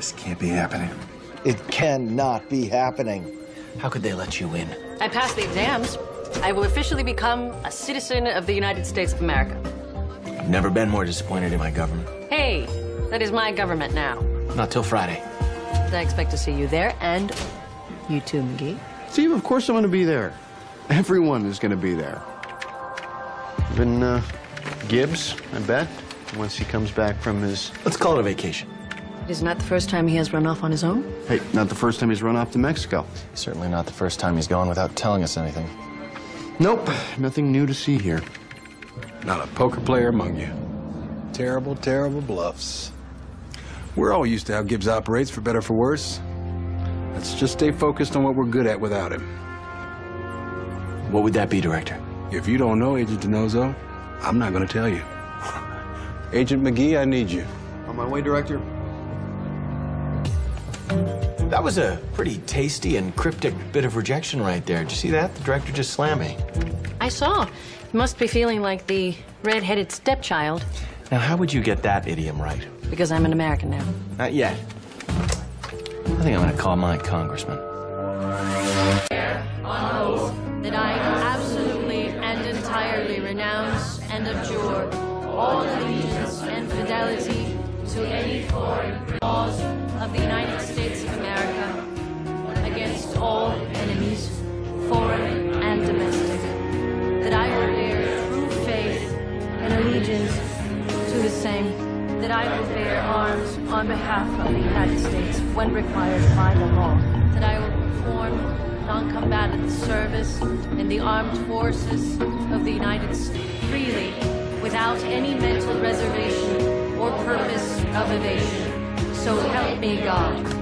This can't be happening. It cannot be happening. How could they let you in? I passed the exams. I will officially become a citizen of the United States of America. I've never been more disappointed in my government. Hey, that is my government now. Not till Friday. I expect to see you there and you too, McGee. Ziva, of course I'm going to be there. Everyone is going to be there. Even uh, Gibbs, I bet, once he comes back from his. Let's call it a vacation. It is not that the first time he has run off on his own. Hey, not the first time he's run off to Mexico. Certainly not the first time he's gone without telling us anything. Nope, nothing new to see here. Not a poker player among you. Terrible, terrible bluffs. We're all used to how Gibbs operates, for better or for worse. Let's just stay focused on what we're good at without him. What would that be, Director? If you don't know Agent DiNozzo, I'm not going to tell you. Agent McGee, I need you. On my way, Director. That was a pretty tasty and cryptic bit of rejection right there. Did you see that? The director just slammed me. I saw. You must be feeling like the red-headed stepchild Now, how would you get that idiom right? because I'm an American now. Not yet. I think I'm going to call my congressman. That I absolutely and entirely renounce and abjure all allegiance and fidelity to any foreign laws That I will bear arms on behalf of the United States when required by the law. That I will perform non-combatant service in the armed forces of the United States freely, without any mental reservation or purpose of evasion. So help me God.